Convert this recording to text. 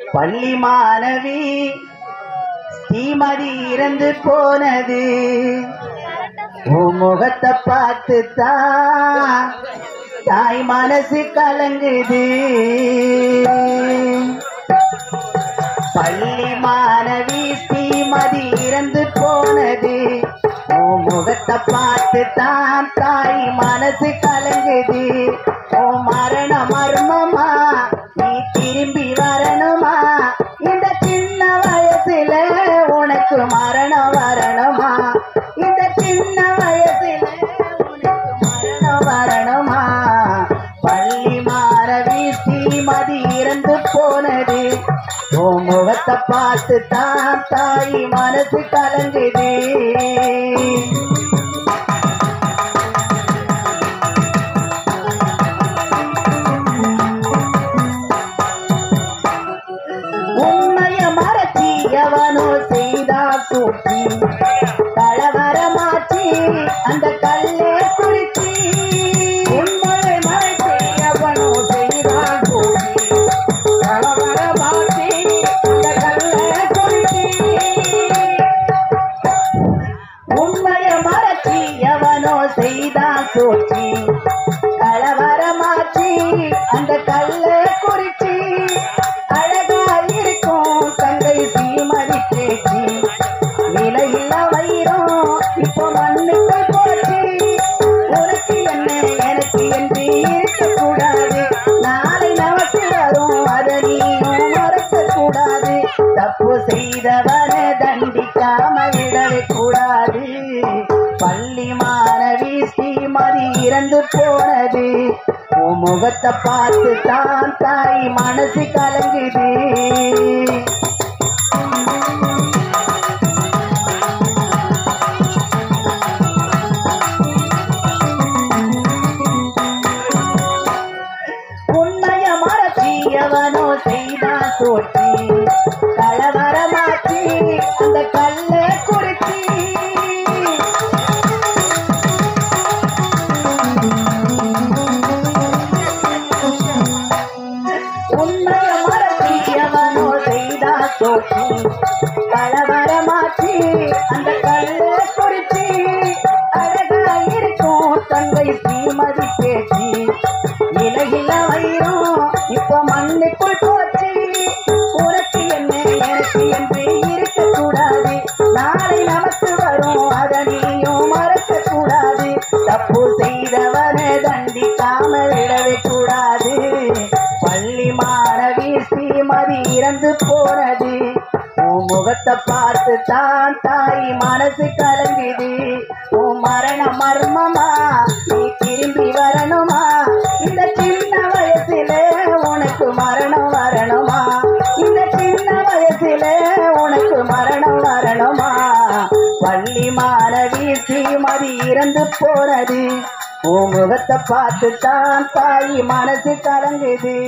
பள்ளி மாணவி ஸ்ரீமதி இறந்து போனது. உன் முகத்தை பார்த்து தான் தாய் மனசு கலங்குது. பள்ளி மாணவி ஸ்ரீமதி இறந்து போனது. உன் முகத்தை பார்த்து தான் மரணம்? வரணுமா பள்ளி மாணவி ஸ்ரீமதி இறந்து போனது. ஓ முகத்தை பார்த்து தான் தாய் மனசு கலங்குது. உண்மைய மறைச்சி எவனோ செய்தா கூட்டி பேசி சீமதி பேச்சு விலையில்ல வைரம் இப்போ மண்ணுக்கு போச்சு. உனக்கு என்ன எனக்கு என்று இருக்கக்கூடாது. நாளை நமக்கு வரும் அதை நீயும் மறக்க கூடாது தப்பு செய்தவரை தண்டிக்காம விடவே கூடாது பள்ளி மாணவி ஸ்ரீமதி இறந்து போனது. உன் முகத்தை பார்த்து தான் தாய் மனசு கல செய்தா சோட்டி அந்த கல்லை குறித்தி உண்மைய மறச்சி எவனோ செய்தா சோட்டி கலவரமாச்சி அந்த கல்லை குறிச்சி அழகா இருக்கும் தங்கை ஸ்ரீமதி பேச்சு இலகில வைரம் இப்ப மண்ணுக்குள் பார்த்து தான் தாய் மனசு கலங்குது. உன் மரண மர்மமா? நீ திரும்பி வரணுமா? இந்த சின்ன வயசுல உனக்கு மரணம் வரணுமா? இந்த சின்ன வயசுல உனக்கு மரணம் வரணுமா? பள்ளி மாணவி ஸ்ரீமதி இறந்து போனது. உன் முகத்தை பார்த்து தான் தாய் மனசு கலங்குது.